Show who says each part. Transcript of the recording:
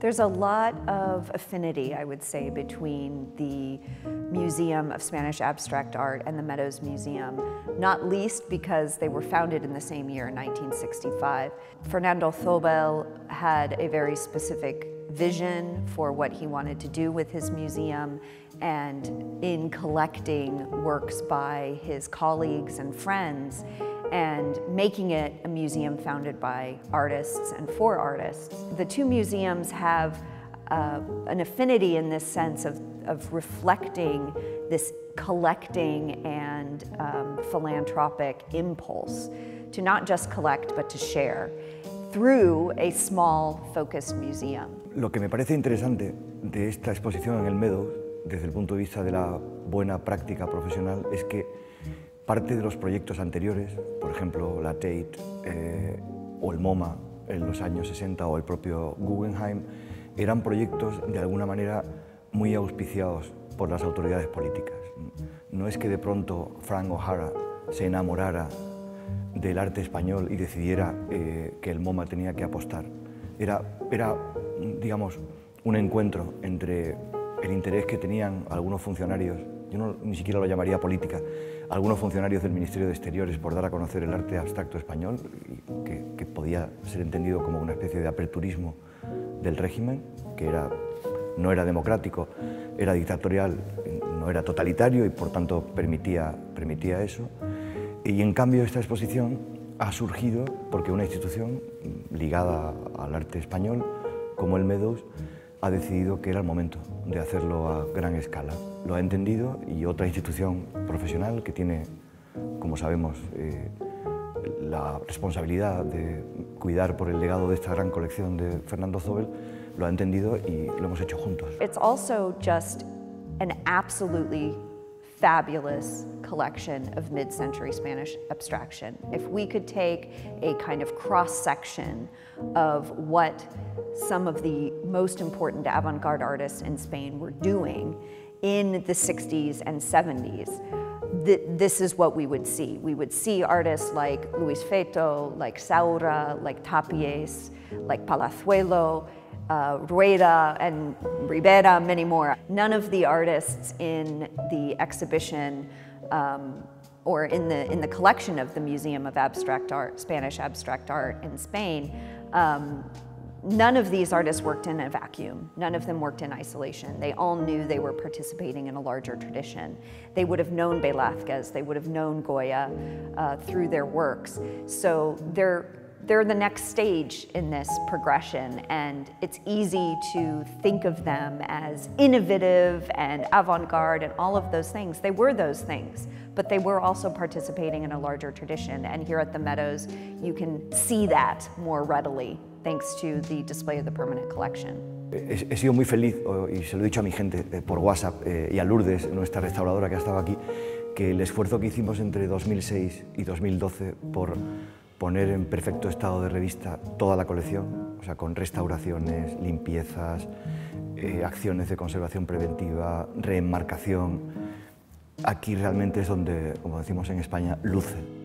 Speaker 1: There's a lot of affinity, I would say, between the Museum of Spanish Abstract Art and the Meadows Museum, not least because they were founded in the same year, 1965. Fernando Zóbel had a very specific vision for what he wanted to do with his museum and in collecting works by his colleagues and friends and making it a museum founded by artists and for artists. The two museums have uh, an affinity in this sense of, of reflecting this collecting and um, philanthropic impulse to not just collect but to share through a small focused museum.
Speaker 2: Lo que me parece interesante de esta exposición en el Meadows, desde el punto de vista de la buena práctica profesional, es que parte de los proyectos anteriores, por ejemplo la Tate eh, o el MoMA en los años 60 o el propio Guggenheim, eran proyectos de alguna manera muy auspiciados por las autoridades políticas. No es que de pronto Frank O'Hara se enamorara del arte español y decidiera eh, que el MoMA tenía que apostar. Era, era, digamos, un encuentro entre el interés que tenían algunos funcionarios yo no, ni siquiera lo llamaría política, algunos funcionarios del Ministerio de Exteriores por dar a conocer el arte abstracto español, que, podía ser entendido como una especie de aperturismo del régimen, que era, no era democrático, era dictatorial, no era totalitario y por tanto permitía, permitía eso. Y en cambio esta exposición ha surgido porque una institución ligada al arte español, como el Meadows, ha decidido que era el momento de hacerlo a gran escala. Lo ha entendido y otra institución profesional que tiene, como sabemos, eh, la responsabilidad de cuidar por el legado de esta gran colección de Fernando Zobel, lo ha entendido y lo hemos hecho juntos.
Speaker 1: It's also just an absolutely fabulous collection of mid-century Spanish abstraction. If we could take a kind of cross-section of what some of the most important avant-garde artists in Spain were doing in the 60s and 70s, th this is what we would see. We would see artists like Luis Feito, like Saura, like Tapies, like Palazuelo, uh, Rueda and Rivera, many more. None of the artists in the exhibition um, or in the, in the collection of the Museum of Abstract Art, Spanish Abstract Art in Spain, um, none of these artists worked in a vacuum. None of them worked in isolation. They all knew they were participating in a larger tradition. They would have known Velázquez, they would have known Goya uh, through their works. So they're they're the next stage in this progression and it's easy to think of them as innovative and avant-garde and all of those things. They were those things, but they were also participating in a larger tradition and here at the Meadows you can see that more readily thanks to the display of the permanent collection.
Speaker 2: He sido muy feliz, y se lo he dicho a mi gente eh, por WhatsApp eh, y a Lourdes, nuestra restauradora que ha estado aquí, que el esfuerzo que hicimos entre 2006 y 2012 por poner en perfecto estado de revista toda la colección, o sea, con restauraciones, limpiezas, eh, acciones de conservación preventiva, reenmarcación. Aquí realmente es donde, como decimos en España, luce